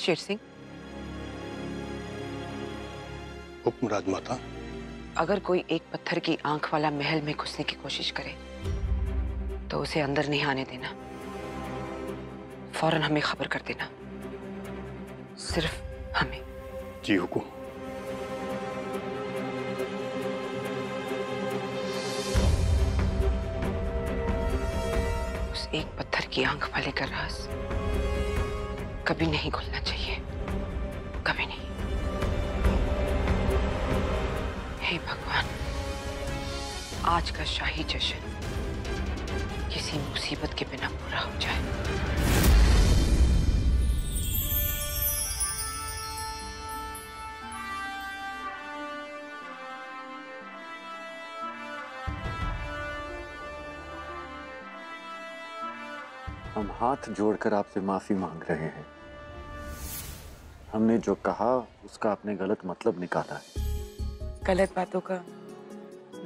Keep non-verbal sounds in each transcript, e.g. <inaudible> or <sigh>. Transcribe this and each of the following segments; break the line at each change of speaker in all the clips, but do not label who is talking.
शेर सिंह।
हुक्म राजमाता।
अगर कोई एक पत्थर की आँख वाला महल में घुसने की कोशिश करे तो उसे अंदर नहीं आने देना। फ़ौरन हमें खबर कर देना। सिर्फ़ हमें।
जी हुकुम।
उस एक पत्थर की आँख वाले का राज। कभी नहीं खुलना चाहिए। कभी नहीं। हे भगवान, आज का शाही जश्न किसी मुसीबत के बिना पूरा हो जाए।
हम हाथ जोड़कर आपसे माफ़ी मांग रहे हैं। हमने जो कहा उसका आपने गलत मतलब निकाला है।
गलत बातों का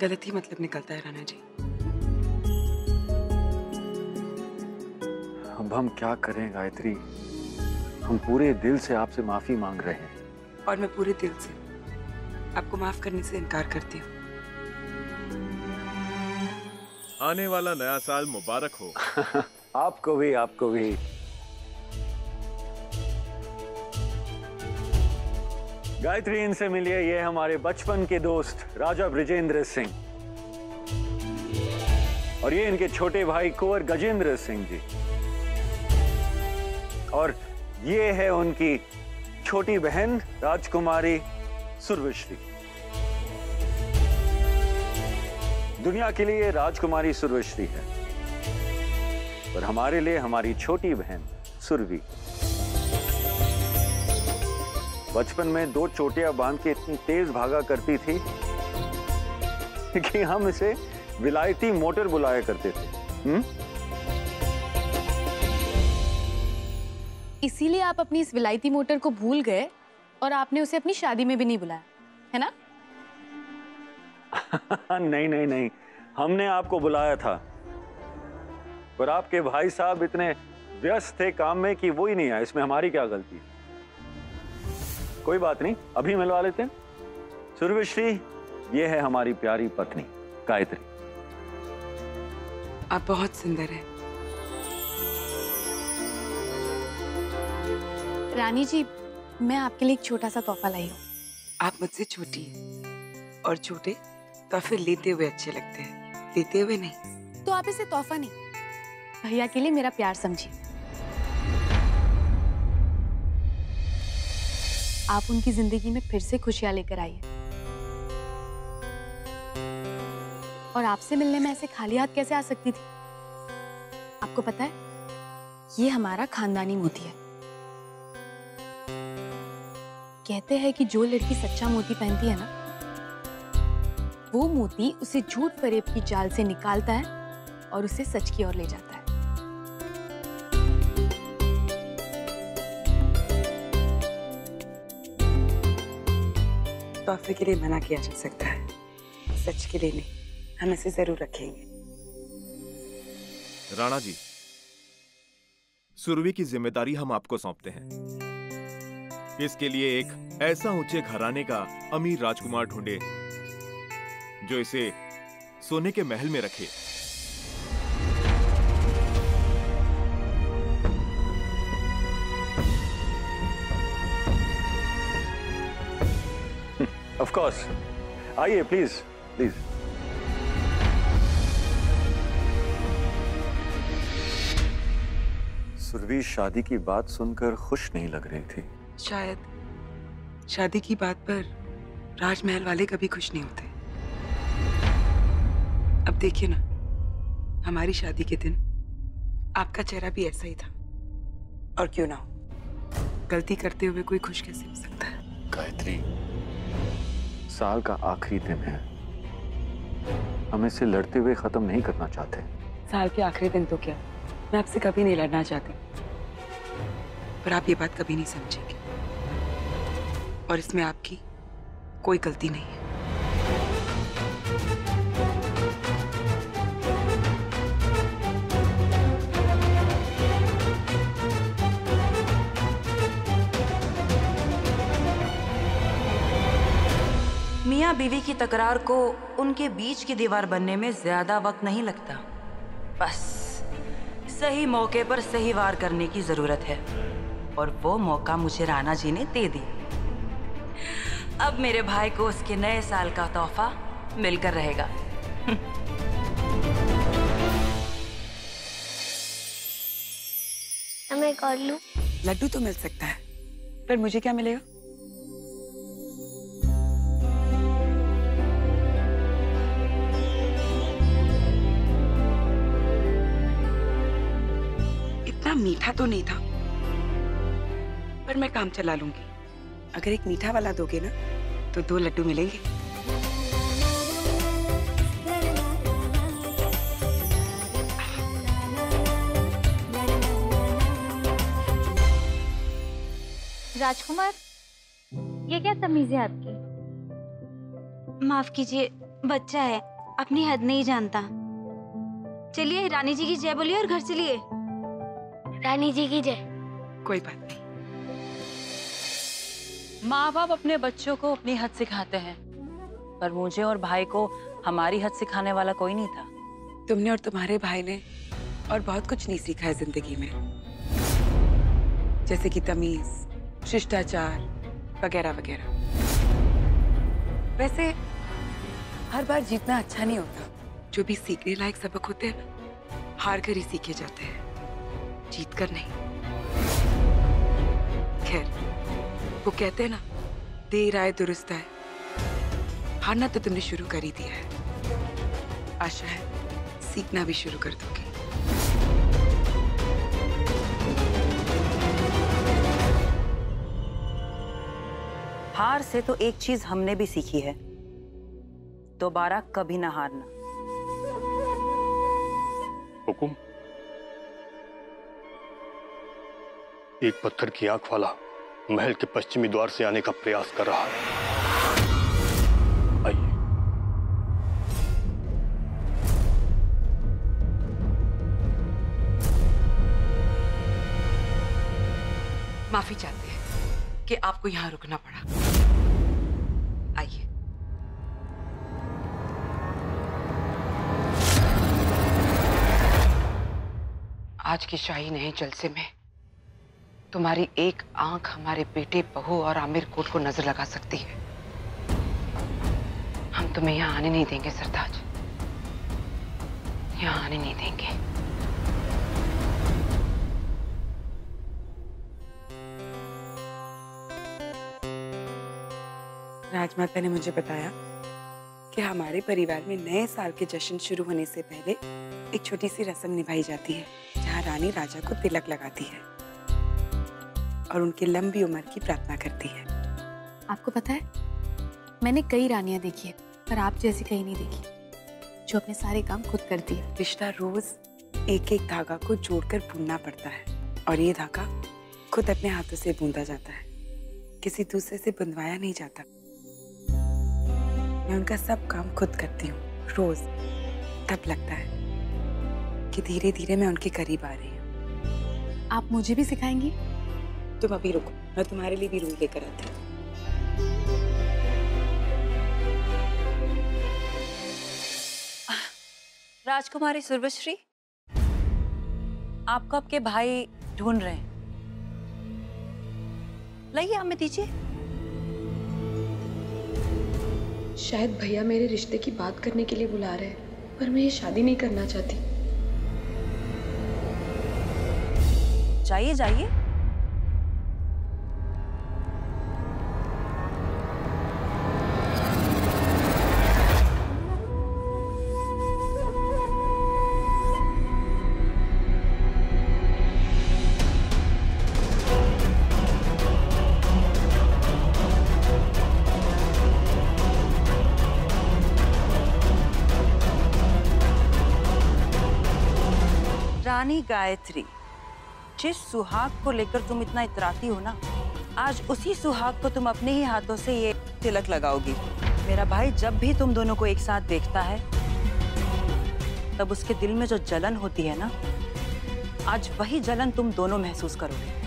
गलत ही मतलब निकलता है राणा जी।
अब हम क्या करें गायत्री? हम पूरे दिल से आपसे माफ़ी मांग रहे हैं।
और मैं पूरे दिल से आपको माफ़ करने से इनकार करती हूँ।
आने वाला नया साल मुबारक हो। <laughs>
आपको भी आपको भी। गायत्री इनसे मिलिए ये हमारे बचपन के दोस्त, राजा ब्रिजेंद्र सिंह। और ये इनके छोटे भाई कुंवर गजेंद्र सिंह जी। और ये है उनकी छोटी बहन राजकुमारी सुरवश्री। दुनिया के लिए राजकुमारी सुरवश्री है। और हमारे लिए हमारी छोटी बहन सुरभि। बचपन में दो चोटियाँ बाँध के इतनी तेज भागा करती थी कि हम इसे विलायती मोटर बुलाया करते थे। हम्म?
इसीलिए आप अपनी इस विलायती मोटर को भूल गए और आपने उसे अपनी शादी में भी नहीं बुलाया है ना? <laughs>
नहीं नहीं नहीं। हमने आपको बुलाया था। पर आपके भाई साहब इतने व्यस्त थे काम में कि वो ही नहीं आया इसमें हमारी क्या गलती कोई बात नहीं अभी मिलवा लेते हैं। सुरभिश्री ये है हमारी प्यारी पत्नी गायत्री।
आप बहुत सुंदर हैं।
रानी जी मैं आपके लिए एक छोटा सा तोहफा लाई हूँ।
आप मुझसे छोटी हैं और छोटे तो फिर लेते हुए अच्छे लगते हैं देते हुए नहीं।
तो आप इसे तोहफा नहीं। भैया के लिए मेरा प्यार समझिए। आप उनकी ज़िंदगी में फिर से खुशियाँ लेकर आइए। और आपसे मिलने में ऐसे खाली हाथ कैसे आ सकती थी? आपको पता है, ये हमारा खानदानी मोती है। कहते हैं कि जो लड़की सच्चा मोती पहनती है ना, वो मोती उसे झूठ फरेब की जाल से निकालता है और उसे सच की ओर ले जाता है।
तोहफे के लिए मना किया जा सकता है। सच के लिए नहीं, हम इसे ज़रूर रखेंगे।
राणा जी सुरवी की ज़िम्मेदारी हम आपको सौंपते हैं। इसके लिए एक ऐसा ऊँचे घराने का अमीर राजकुमार ढूंढे, जो इसे सोने के महल में रखे।
कोर्स आइए प्लीज़ प्लीज़ सुरभि शादी की बात सुनकर खुश नहीं लग रही थी।
शायद शादी की बात पर राजमहल वाले कभी खुश नहीं होते। अब देखिए ना हमारी शादी के दिन आपका चेहरा भी ऐसा ही था। और क्यों ना हो? गलती करते हुए कोई खुश कैसे हो सकता है?
गायत्री साल का आखिरी दिन है। हम इसे लड़ते हुए खत्म नहीं करना चाहते।
साल के आखिरी दिन तो क्या? मैं आपसे कभी नहीं लड़ना चाहती। पर आप ये बात कभी नहीं समझेंगे। और इसमें आपकी कोई गलती नहीं है।
मियाँ बीवी की तकरार को उनके बीच की दीवार बनने में ज़्यादा वक्त नहीं लगता। बस सही मौके पर सही वार करने की ज़रूरत है। और वो मौका मुझे राणा जी ने दे दी। अब मेरे भाई को उसके नए साल का तोहफा मिलकर रहेगा।
मैं लूँ।
लड्डू तो मिल सकता है। पर मुझे क्या मिलेगा? इतना मीठा तो नहीं था। पर मैं काम चला लूँगी। अगर एक मीठा वाला दोगे ना तो दो लड्डू मिलेंगे।
राजकुमार ये क्या तमीज है आपकी?
माफ़ कीजिए बच्चा है अपनी हद नहीं जानता। चलिए रानी जी की जय बोलिए और घर चलिए।
रानी जी की जय।
कोई बात नहीं।
माँ बाप अपने बच्चों को अपनी हद सिखाते हैं, पर मुझे और भाई को हमारी हद सिखाने वाला कोई नहीं था।
तुमने और तुम्हारे भाई ने और बहुत कुछ नहीं सीखा है ज़िंदगी में। जैसे कि तमीज, शिष्टाचार, वगैरह वगैरह। वैसे, हर बार जीतना अच्छा नहीं होता। जो भी सीखने लायक सबक होते हैं हार कर ही सीखे जाते हैं। जीत कर नहीं। खैर वो कहते हैं ना देर आए दुरुस्त आए। हारना तो तुमने शुरू कर ही दिया है। आशा है सीखना भी शुरू कर दोगे।
हार से तो एक चीज़ हमने भी सीखी है। दोबारा कभी ना हारना।
हुकुम एक पत्थर की आँख वाला महल के पश्चिमी द्वार से आने का प्रयास कर रहा है। आइए।
माफ़ी चाहते हैं कि आपको यहाँ रुकना पड़ा। आइए। आज की शाही नहीं, जलसे में। तुम्हारी एक आँख हमारे बेटे बहू और आमिर कोट को नज़र लगा सकती है। हम तुम्हें यहाँ आने नहीं देंगे, सरताज। यहाँ आने नहीं देंगे। राजमाता ने मुझे बताया कि हमारे परिवार में नए साल के जश्न शुरू होने से पहले एक छोटी सी रस्म निभाई जाती है, जहाँ रानी राजा को तिलक लगाती है। और उनकी लंबी उम्र की प्रार्थना करती है।
आपको पता है मैंने कई रानियाँ देखी है पर आप जैसी कहीं नहीं देखी। जो अपने सारे काम खुद करती है।
रिश्ता रोज एक एक धागा को जोड़कर बुनना पड़ता है और ये धागा खुद अपने हाथों से बूंदा जाता है। किसी दूसरे से बुनवाया नहीं जाता। मैं उनका सब काम खुद करती हूँ रोज। तब लगता है कि धीरे धीरे मैं उनके करीब आ रही हूँ।
आप मुझे भी सिखाएँगी?
तुम अभी रुको मैं तुम्हारे लिए भी रुई लेकर आती हूँ।
राजकुमारी सुरभश्री आपको आपके भाई ढूंढ रहे हैं? लाइए हमें दीजिए।
शायद भैया मेरे रिश्ते की बात करने के लिए बुला रहे हैं पर मैं ये शादी नहीं करना चाहती।
जाइए जाइए। गायत्री। जिस सुहाग को लेकर तुम इतना इतराती हो ना, आज उसी सुहाग को तुम अपने ही हाथों से ये तिलक लगाओगी। मेरा भाई जब भी तुम दोनों को एक साथ देखता है, तब उसके दिल में जो जलन होती है ना, आज वही जलन तुम दोनों महसूस करोगे।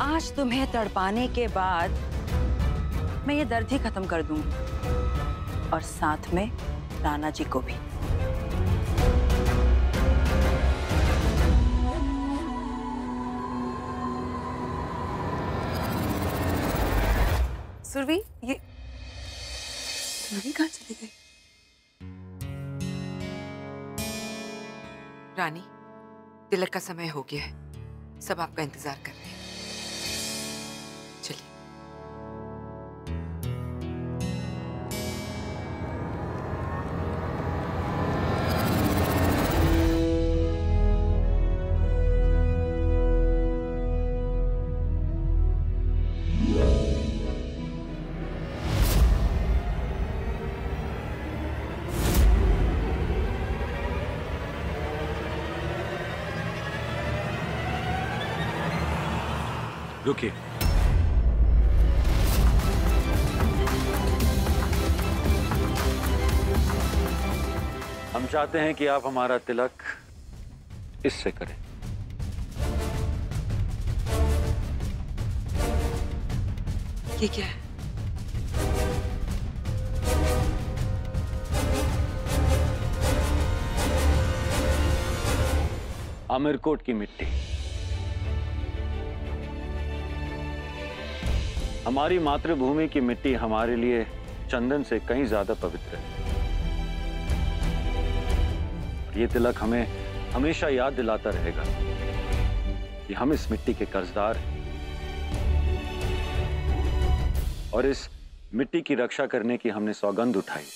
आज तुम्हें तड़पाने के बाद मैं ये दर्द ही खत्म कर दूँगी, और साथ में राणा जी को भी।
सुरभि ये सुरभि कहाँ चली गई? रानी तिलक का समय हो गया है। सब आपका इंतज़ार कर रहे हैं।
रुकिए। हम चाहते हैं कि आप हमारा तिलक इससे करें।
ये क्या है?
आमिरकोट की मिट्टी। हमारी मातृभूमि की मिट्टी हमारे लिए चंदन से कहीं ज़्यादा पवित्र है। ये तिलक हमें हमेशा याद दिलाता रहेगा कि हम इस मिट्टी के कर्जदार हैं। और इस मिट्टी की रक्षा करने की हमने सौगंध उठाई।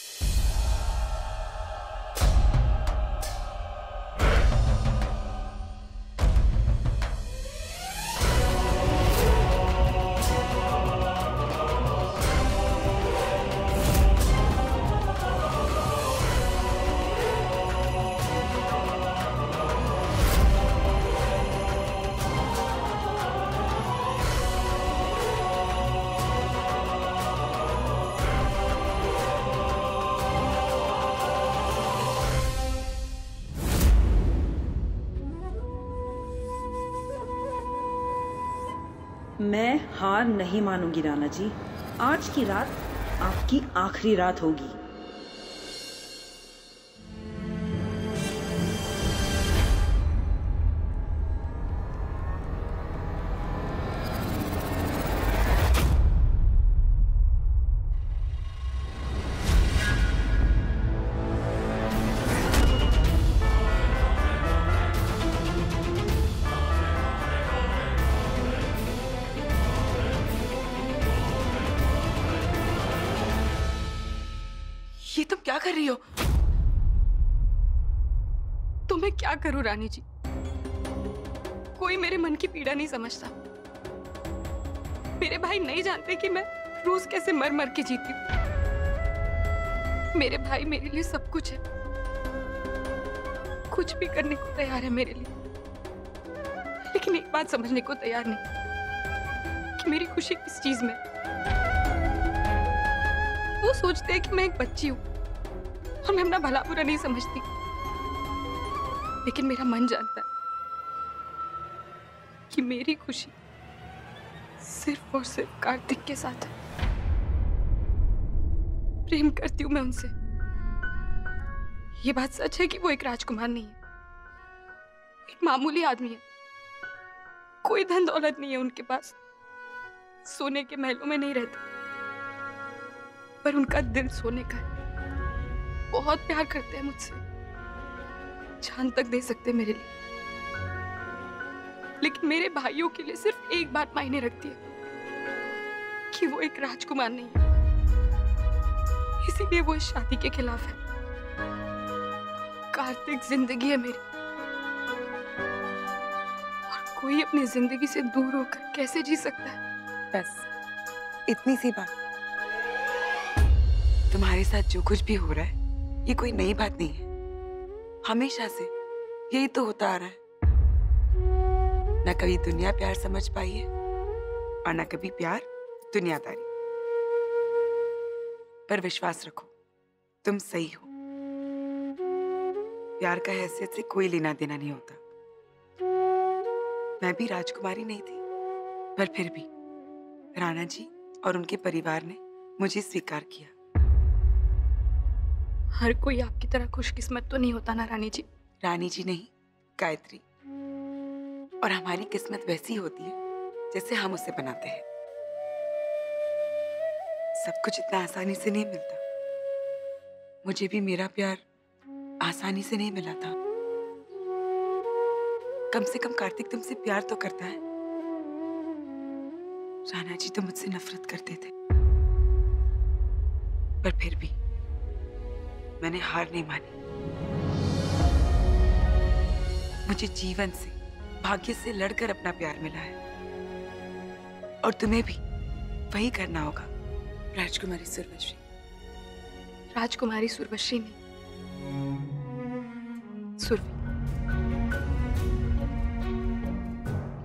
नहीं मानूँगी राना जी। आज की रात आपकी आखिरी रात होगी।
मैं क्या करूँ, रानी जी? कोई मेरे मन की पीड़ा नहीं समझता। मेरे भाई नहीं जानते कि मैं रोज कैसे मर मर के जीती हूँ। मेरे भाई मेरे लिए सब कुछ है। कुछ भी करने को तैयार है मेरे लिए। लेकिन एक बात समझने को तैयार नहीं। कि मेरी खुशी किस चीज़ में वो सोचते हैं कि मैं एक बच्ची हूँ। और मैं अपना भला बुरा नहीं समझती। लेकिन मेरा मन जानता है कि मेरी खुशी सिर्फ़ और सिर्फ़ कार्तिक के साथ है। प्रेम करती हूँ मैं उनसे। ये बात सच है कि वो एक राजकुमार नहीं है। एक मामूली आदमी है। कोई धन दौलत नहीं है उनके पास। सोने के महलों में नहीं रहते। पर उनका दिल सोने का है। बहुत प्यार करते हैं मुझसे। जान तक दे सकते मेरे लिए। लेकिन मेरे भाइयों के लिए सिर्फ़ एक बात मायने रखती है कि वो एक राजकुमार नहीं है। इसीलिए वो इस शादी के खिलाफ है। कार्तिक ज़िंदगी है मेरी। और कोई अपनी ज़िंदगी से दूर होकर कैसे जी सकता है?
बस, इतनी सी बात। तुम्हारे साथ जो कुछ भी हो रहा है, ये कोई नई बात नहीं है। हमेशा से यही तो होता आ रहा है। न कभी दुनिया प्यार समझ पाई है और न कभी प्यार दुनियादारी। पर विश्वास रखो, तुम सही हो। प्यार का हैसियत से कोई लेना देना नहीं होता। मैं भी राजकुमारी नहीं थी, पर फिर भी राणा जी और उनके परिवार ने मुझे स्वीकार किया।
हर कोई आपकी तरह खुशकिस्मत तो नहीं होता ना, रानी जी?
रानी जी नहीं, गायत्री। और हमारी किस्मत वैसी होती है, जैसे हम उसे बनाते हैं। सब कुछ इतना आसानी से नहीं मिलता। मुझे भी मेरा प्यार आसानी से नहीं मिला था। कम से कम कार्तिक तुमसे प्यार तो करता है। राणा जी तो मुझसे नफरत करते थे। पर फिर भी मैंने हार नहीं मानी। मुझे जीवन से भाग्य से लड़कर अपना प्यार मिला है। और तुम्हें भी वही करना होगा राजकुमारी सुरवश्री
राजकुमारी सुरवश्री नहीं। सुरभि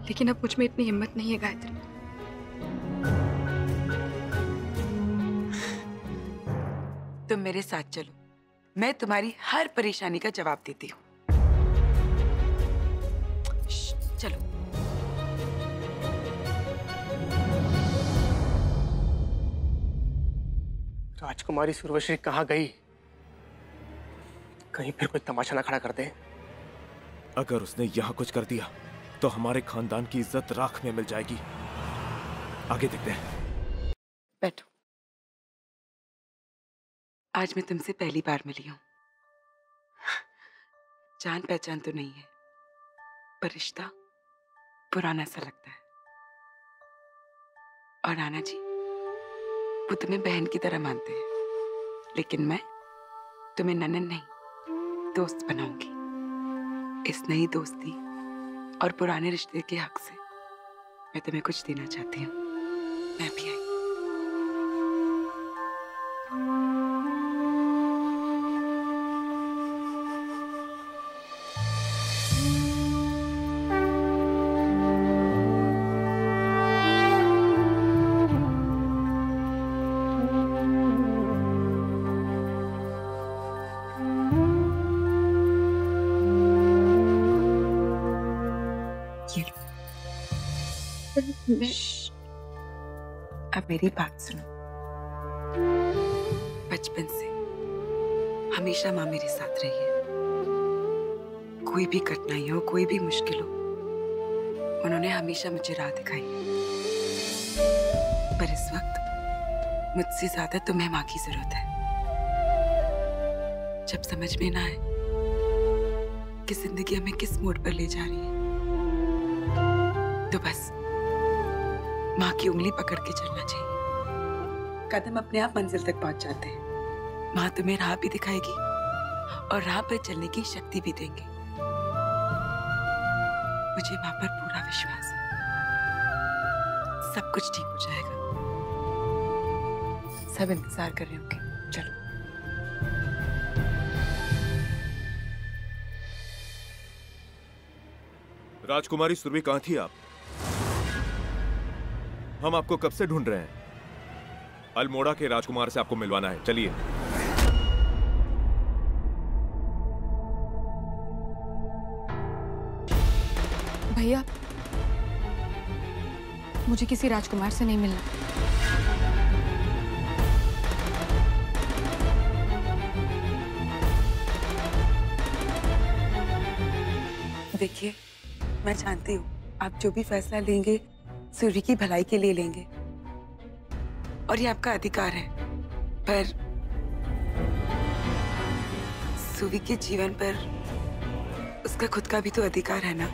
लेकिन अब मुझमें इतनी हिम्मत नहीं है गायत्री।
तुम मेरे साथ चलो। मैं तुम्हारी हर परेशानी का जवाब देती हूँ। चलो।
राजकुमारी सुरवश्री कहाँ गई? कहीं फिर कोई तमाशा ना खड़ा कर दे।
अगर उसने यहाँ कुछ कर दिया तो हमारे खानदान की इज़्ज़त राख में मिल जाएगी। आगे देखते हैं।
बैठो। आज मैं तुमसे पहली बार मिली हूँ। जान पहचान तो नहीं है, पर रिश्ता पुराना सा लगता है। और राना जी, वो तुम्हें बहन की तरह मानते हैं, लेकिन मैं तुम्हें ननन नहीं, दोस्त बनाऊँगी। इस नई दोस्ती और पुराने रिश्ते के हक से मैं तुम्हें कुछ देना चाहती हूँ। मैं भी आई। मेरी बात सुनो। बचपन से हमेशा माँ मेरे साथ रही है। कोई भी कठिनाई हो, कोई भी मुश्किल हो, उन्होंने हमेशा मुझे राह दिखाई। पर इस वक्त मुझसे ज़्यादा तुम्हें माँ की ज़रूरत है। जब समझ में ना आए कि ज़िंदगी हमें किस मोड़ पर ले जा रही है तो बस माँ की उंगली पकड़ के चलना चाहिए। कदम अपने आप मंजिल तक पहुँच जाते हैं। माँ तुम्हें राह भी दिखाएगी और राह पर चलने की शक्ति भी देंगे। मुझे माँ पर पूरा विश्वास है। सब कुछ ठीक हो जाएगा। सब इंतज़ार कर रहे होंगे। चलो।
राजकुमारी सुरभि, कहाँ थी आप? हम आपको कब से ढूंढ रहे हैं? अल्मोड़ा के राजकुमार से आपको मिलवाना है। चलिए।
भैया मुझे किसी राजकुमार से नहीं मिलना।
देखिए मैं जानती हूँ आप जो भी फैसला लेंगे सूर्य की भलाई के लिए लेंगे। और ये आपका अधिकार है। पर सूर्य के जीवन पर उसका खुद का भी तो अधिकार है ना?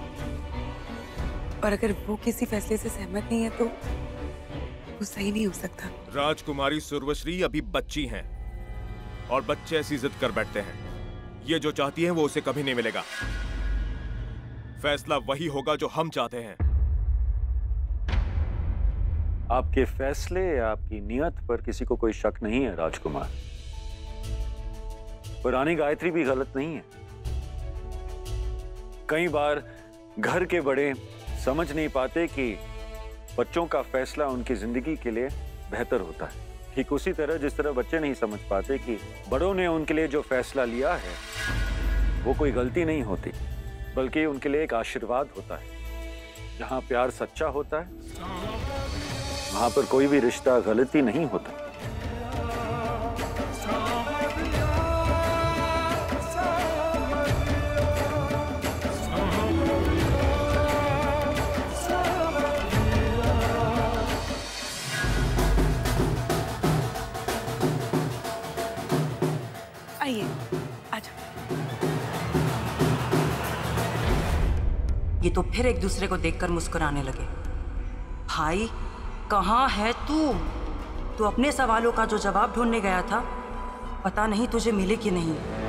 और अगर वो किसी फैसले से सहमत नहीं है तो वो सही नहीं हो सकता।
राजकुमारी सुरवश्री अभी बच्ची हैं और बच्चे ऐसी जिद कर बैठते हैं। ये जो चाहती हैं, वो उसे कभी नहीं मिलेगा। फैसला वही होगा जो हम चाहते हैं।
आपके फैसले, आपकी नियत पर किसी को कोई शक नहीं है, राजकुमार। पुरानी गायत्री भी गलत नहीं है। कई बार घर के बड़े समझ नहीं पाते कि बच्चों का फैसला उनकी ज़िंदगी के लिए बेहतर होता है। ठीक उसी तरह जिस तरह बच्चे नहीं समझ पाते कि बड़ों ने उनके लिए जो फैसला लिया है, वो कोई गलती नहीं होती, बल्कि उनके लिए एक आशीर्वाद होता है, जहाँ प्यार सच्चा होता है। वहाँ पर कोई भी रिश्ता गलती नहीं होता।
आइए ये तो फिर एक दूसरे को देखकर मुस्कुराने लगे। भाई कहाँ है तू? तू अपने सवालों का जो जवाब ढूँढने गया था, पता नहीं तुझे मिले कि नहीं।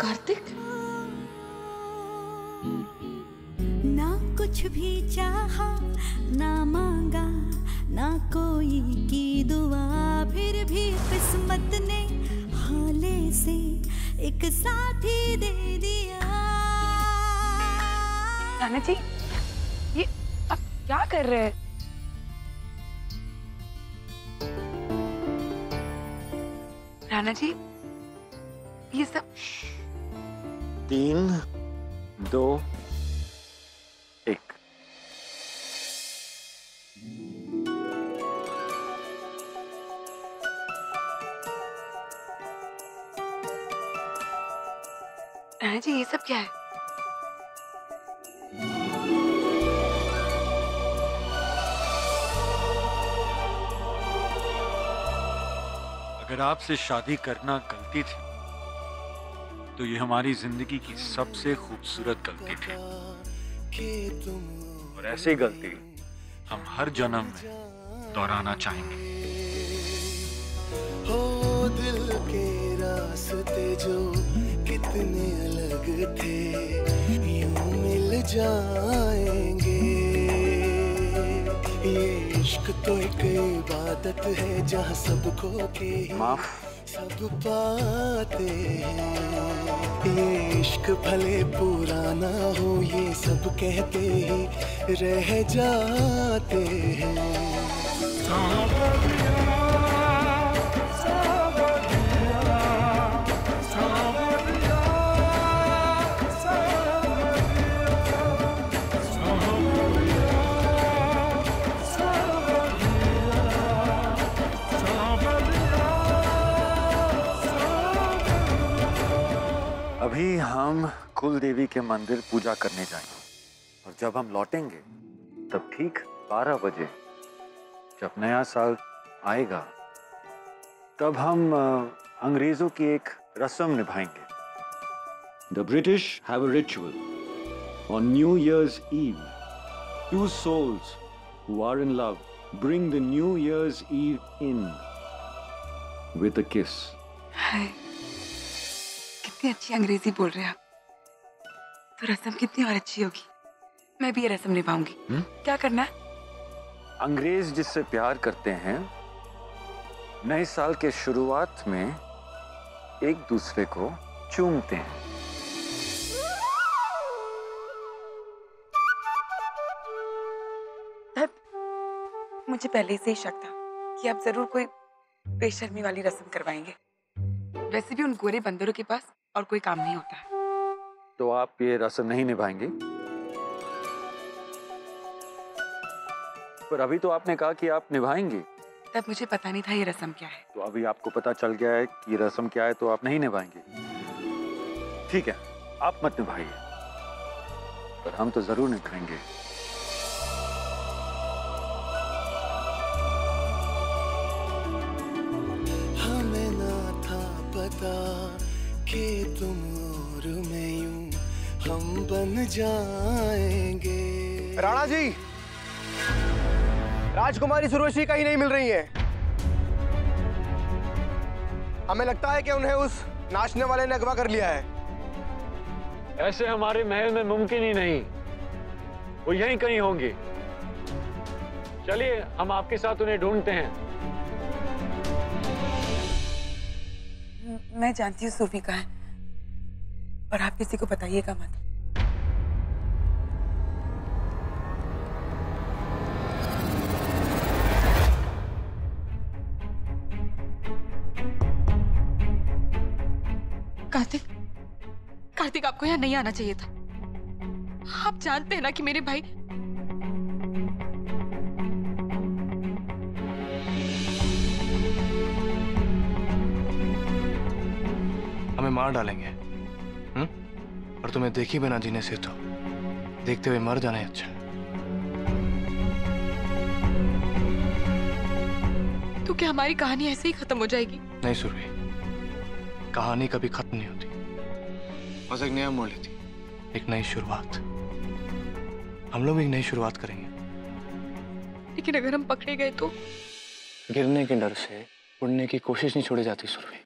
कार्तिक?
ना कुछ भी चाहा ना मांगा ना कोई की दुआ। फिर भी किस्मत ने हाले से एक साथी दे दिया।
राना जी ये आप क्या कर रहे हैं? राणा जी
तीन दो एक।
जी ये सब क्या है?
अगर आपसे शादी करना गलती थी तो ये हमारी ज़िंदगी की सबसे खूबसूरत गलती थी। और ऐसी गलती हम हर जन्म में दोहराना चाहेंगे।
हो दिल के रास्ते जो कितने अलग थे यूँ मिल जाएँगे। ये इश्क तो एक इबादत है जहाँ सबको के ही
माफ़।
सब पाते हैं इश्क भले पुराना हो ये सब कहते ही रह जाते हैं।
अभी हम कुल देवी के मंदिर पूजा करने जाएँगे। और जब हम लौटेंगे तब ठीक 12 बजे जब नया साल आएगा तब हम अंग्रेज़ों की एक रस्म निभाएँगे।
The British have ritual on new year's eve two souls who are in love bring the new year's eve in with kiss
हाय कितनी अच्छी अंग्रेज़ी बोल रहे हैं आप। तो रस्म कितनी और अच्छी होगी। मैं भी ये रस्म निभाऊँगी।
हम्म?
क्या करना है?
अंग्रेज़ जिससे प्यार करते हैं नए साल के शुरुआत में एक दूसरे को चूमते हैं।
मुझे पहले से ही शक था कि आप ज़रूर कोई बेशर्मी वाली रस्म करवाएँगे। वैसे भी उन गोरे बंदरों के पास और कोई काम नहीं होता। है
तो आप ये रस्म नहीं निभाएँगे? पर अभी तो आपने कहा कि आप निभाएँगे।
तब मुझे पता नहीं था ये रस्म क्या है।
तो अभी आपको पता चल गया है कि रस्म क्या है तो आप नहीं निभाएँगे। ठीक है आप मत निभाइए। पर हम तो ज़रूर निभाएँगे।
कि तुम और मैं यूँ हम बन जाएँगे।
राणा जी राजकुमारी सुरवशी कहीं नहीं मिल रही है। हमें लगता है कि उन्हें उस नाचने वाले ने अगवा कर लिया है।
ऐसे हमारे महल में मुमकिन ही नहीं। वो यहीं कहीं होंगे। चलिए हम आपके साथ उन्हें ढूंढते हैं।
मैं जानती हूँ सूफी का है। पर आप किसी को बताइएगा मत।
कार्तिक कार्तिक, आपको यहाँ नहीं आना चाहिए था। आप जानते हैं ना कि मेरे भाई
हमें मार डालेंगे हम्म? और तुम्हें देखी बिना जीने से तो देखते हुए मर जाना ही अच्छा
तो क्या हमारी कहानी ऐसे ही खत्म हो जाएगी?
नहीं सुरभि कहानी कभी खत्म नहीं होती। बस एक नया मोड़ लेती। एक नई शुरुआत। हम लोग एक नई शुरुआत करेंगे।
लेकिन अगर हम पकड़े गए तो?
गिरने के डर से उड़ने की कोशिश नहीं छोड़ी जाती सुरभि।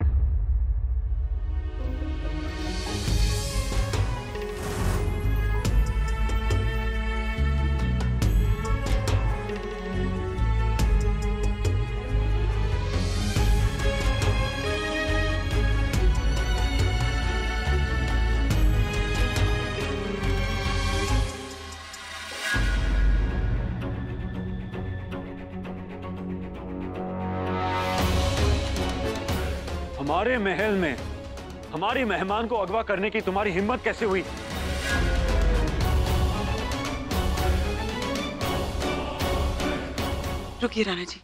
हमारे महल में हमारी मेहमान को अगवा करने की तुम्हारी हिम्मत कैसे हुई?
रुकिए राणा जी।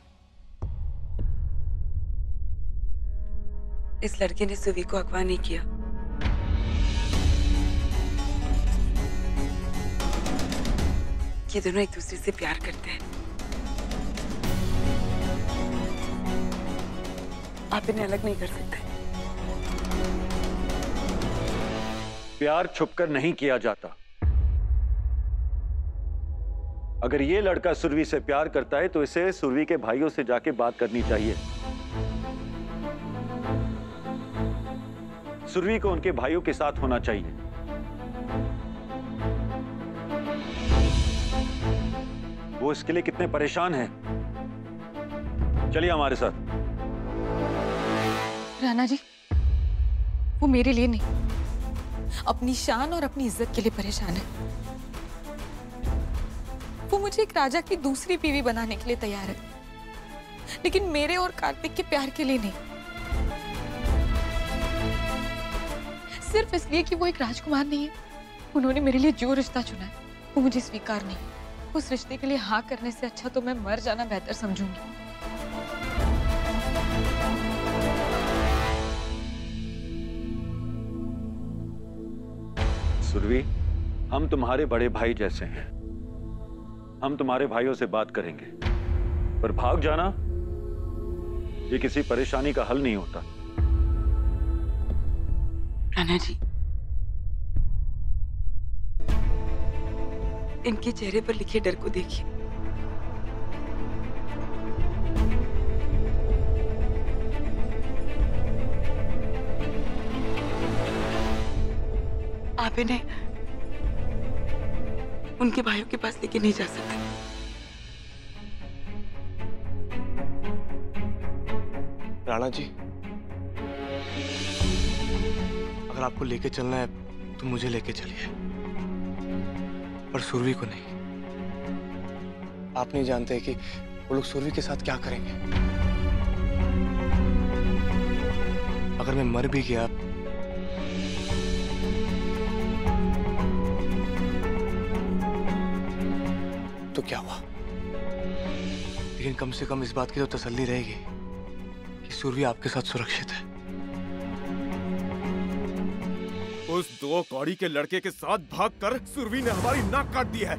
इस लड़के ने सुवी को अगवा नहीं किया। ये दोनों एक दूसरे से प्यार करते हैं। आप इन्हें अलग नहीं कर सकते।
प्यार छुपकर नहीं किया जाता। अगर ये लड़का सुरवी से प्यार करता है तो इसे सुरवी के भाइयों से जाके बात करनी चाहिए। सुरवी को उनके भाइयों के साथ होना चाहिए। वो इसके लिए कितने परेशान हैं। चलिए हमारे साथ।
राणा जी, वो मेरे लिए नहीं। अपनी शान और अपनी इज़्ज़त के लिए परेशान है। वो मुझे एक राजा की दूसरी बीवी बनाने के लिए तैयार है। लेकिन मेरे और कार्तिक के प्यार के लिए नहीं। सिर्फ़ इसलिए कि वो एक राजकुमार नहीं है। उन्होंने मेरे लिए जो रिश्ता चुना है, वो मुझे स्वीकार नहीं। उस रिश्ते के लिए हाँ करने से अच्छा तो मैं मर जाना बेहतर समझूँगी।
सुरभि, हम तुम्हारे बड़े भाई जैसे हैं। हम तुम्हारे भाइयों से बात करेंगे। पर भाग जाना, ये किसी परेशानी का हल नहीं होता।
जी, इनके चेहरे पर लिखे डर को देखिए। आप इन्हें उनके भाइयों के पास लेके नहीं जा सकते।
राणा जी, अगर आपको लेके चलना है तो मुझे लेके चलिए। पर सुरभि को नहीं। आप नहीं जानते कि वो लोग सुरभि के साथ क्या करेंगे। अगर मैं मर भी गया तो क्या हुआ? लेकिन कम से कम इस बात की तो तसल्ली रहेगी कि सुरभि आपके साथ सुरक्षित है।
उस दो कौड़ी के लड़के के साथ भागकर सुरभि ने हमारी नाक काट दी है।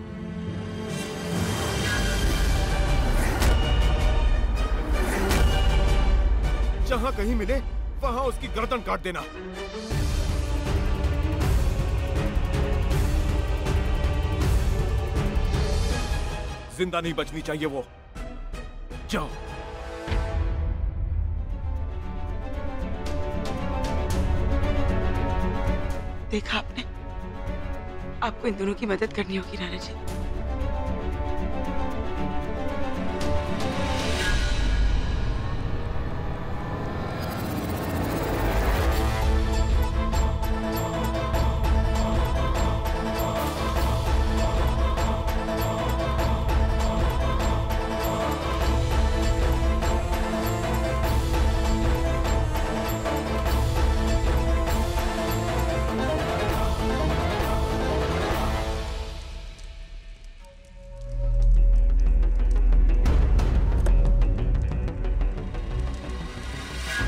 जहाँ कहीं मिले, वहाँ उसकी गर्दन काट देना। ज़िंदा नहीं बचनी चाहिए वो। जाओ।
देखा आपने? आपको इन दोनों की मदद करनी होगी राणा जी।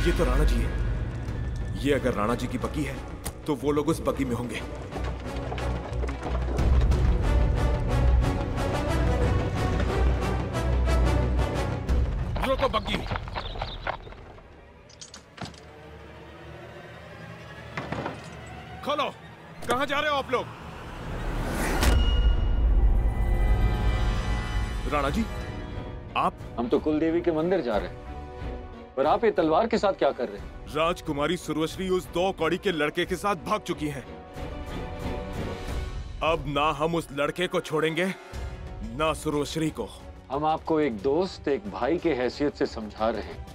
ये तो राणा जी है। ये अगर राणा जी की बगी है तो वो लोग उस बगी में होंगे। रोको बग्गी खोलो, कहाँ जा रहे हो आप लोग? राणा जी, आप?
हम तो कुलदेवी के मंदिर जा रहे हैं। पर आप ये तलवार के साथ क्या कर रहे हैं?
राजकुमारी सुरवश्री उस दो कौड़ी के लड़के के साथ भाग चुकी हैं। अब ना हम उस लड़के को छोड़ेंगे ना सुरवश्री को।
हम आपको एक दोस्त एक भाई के हैसियत से समझा रहे हैं।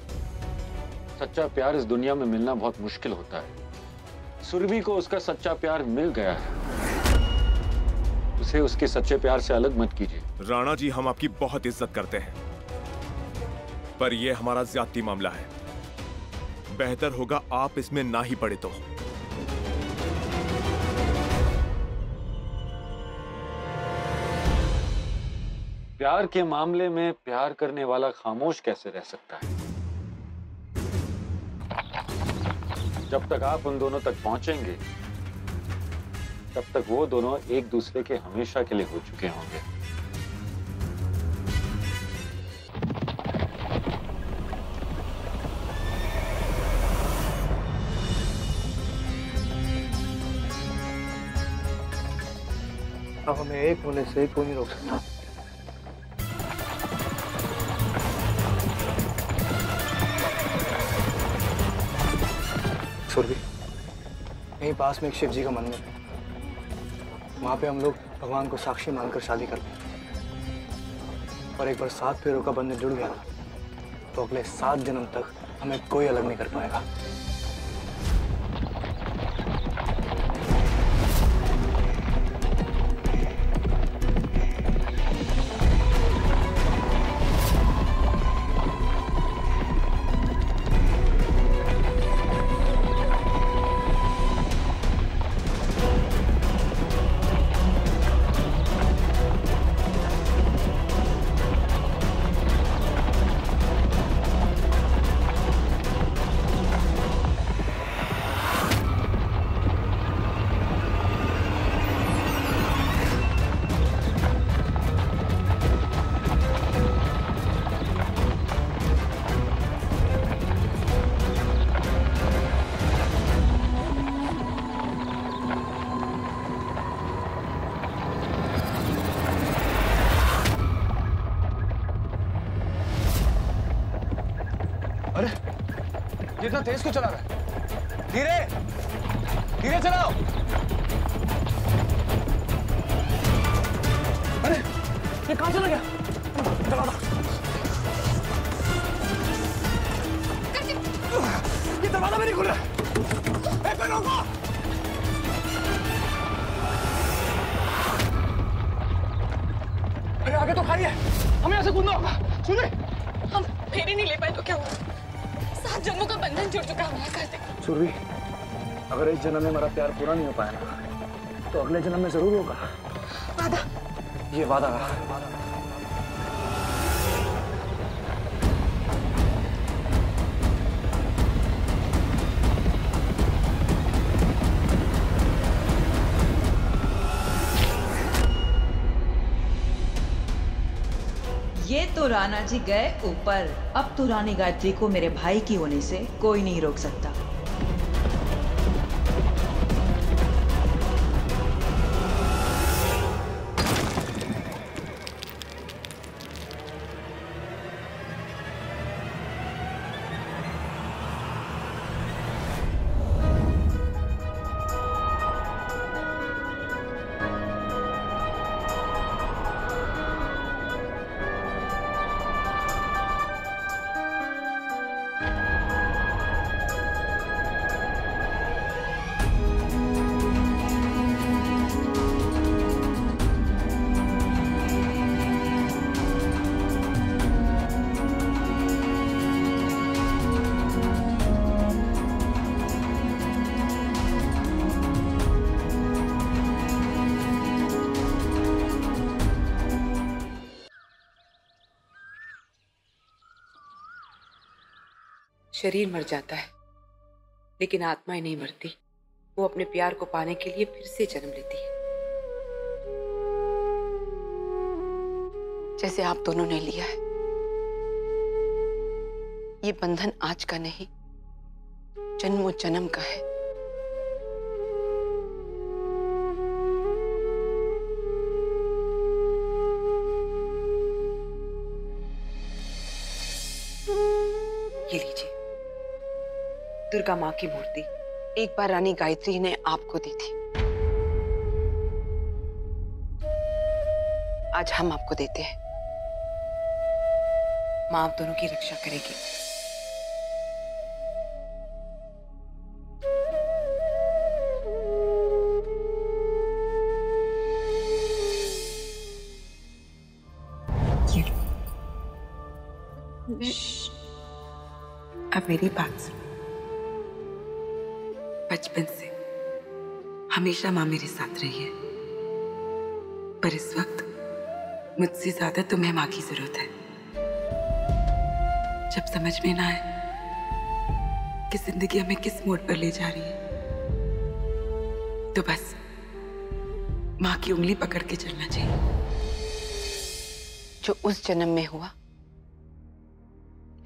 सच्चा प्यार इस दुनिया में मिलना बहुत मुश्किल होता है। सुरभि को उसका सच्चा प्यार मिल गया है। उसे उसके सच्चे प्यार से अलग मत कीजिए।
राणा जी हम आपकी बहुत इज़्ज़त करते हैं। पर यह हमारा ज्यादती मामला है। बेहतर होगा आप इसमें ना ही पड़े तो।
प्यार के मामले में प्यार करने वाला खामोश कैसे रह सकता है? जब तक आप उन दोनों तक पहुँचेंगे, तब तक वो दोनों एक दूसरे के हमेशा के लिए हो चुके होंगे।
अब हमें एक होने से कोई नहीं रोक सकता। यहीं पास में एक शिव जी का मंदिर है। वहाँ पे हम लोग भगवान को साक्षी मानकर शादी करते हैं। और एक बार सात फेरों का बंधन जुड़ गया तो अगले सात जन्म तक
हमें कोई अलग नहीं कर पाएगा। ये इतना तेज क्यों चला रहा है? धीरे धीरे चलाओ। अरे, ये कहाँ चला गया? अगर इस जन्म में हमारा प्यार पूरा नहीं हो पाया ना। तो अगले जन्म में ज़रूर होगा।
वादा।
ये वादा रहा।
ये तो राणा जी गए ऊपर। अब तो रानी गायत्री को मेरे भाई की होने से कोई नहीं रोक सकता।
शरीर मर जाता है। लेकिन आत्माएँ नहीं मरती। वो अपने प्यार को पाने के लिए फिर से जन्म लेती है। जैसे आप दोनों ने लिया है। ये बंधन आज का नहीं, जन्मों जन्म का है। दुर्गा माँ की मूर्ति। एक बार रानी गायत्री ने आपको दी थी। आज हम आपको देते हैं। माँ आप दोनों की रक्षा करेगी। अब मेरी बात हमेशा माँ मेरे साथ रही है पर इस वक्त मुझसे ज़्यादा तुम्हें माँ की ज़रूरत है। जब समझ में ना आए कि ज़िंदगी हमें किस मोड़ पर ले जा रही है तो बस माँ की उंगली पकड़ के चलना चाहिए। जो उस जन्म में हुआ,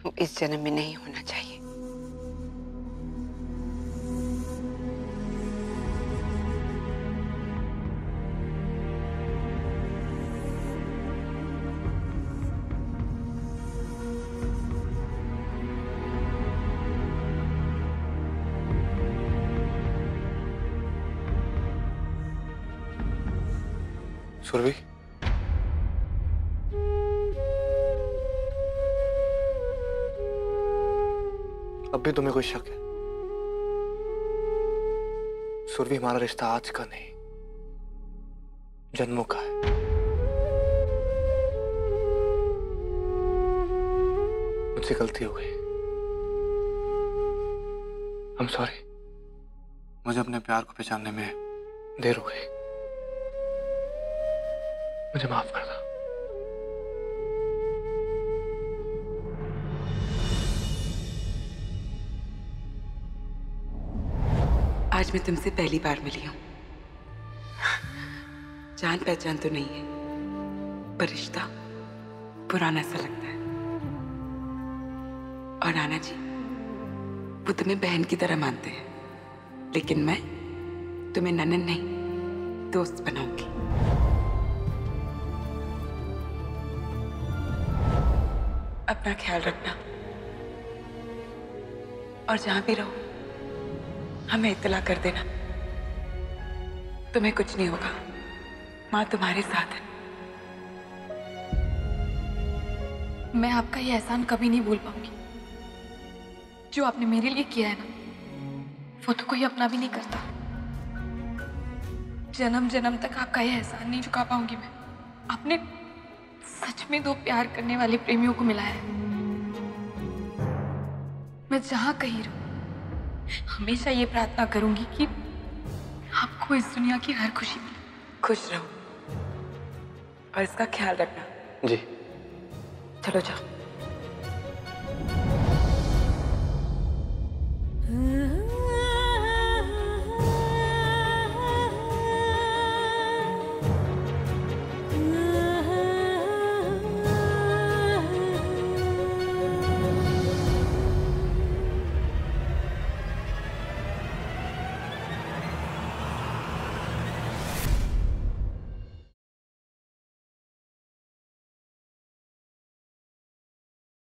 वो इस जन्म में नहीं होना चाहिए।
सुरभि
अब भी तुम्हें कोई शक है। सुरभि हमारा रिश्ता आज का नहीं जन्मों का है। मुझसे गलती हो गई। हम सॉरी मुझे अपने प्यार को पहचानने में देर हो गई। मुझे माफ़ कर दो।
आज मैं तुमसे पहली बार मिली हूँ। जान पहचान तो नहीं है, पर रिश्ता पुराना सा लगता है। और नाना जी, वो तुम्हें बहन की तरह मानते हैं, लेकिन मैं तुम्हें ननन नहीं, दोस्त बनाऊँगी। अपना ख्याल रखना। और जहाँ भी रहो, हमें इतला कर देना। तुम्हें कुछ नहीं होगा। माँ तुम्हारे साथ है।
मैं आपका ये एहसान कभी नहीं भूल पाऊँगी। जो आपने मेरे लिए किया है ना, वो तो कोई अपना भी नहीं करता। जन्म जन्म तक आपका ये एहसान नहीं चुका पाऊँगी मैं। आपने सच में दो प्यार करने वाले प्रेमियों को मिला है। मैं जहाँ कहीं रहूँ हमेशा ये प्रार्थना करूँगी कि आपको इस दुनिया की हर खुशी मिले।
खुश रहो और इसका ख्याल रखना।
जी।
चलो जाओ। हम्म।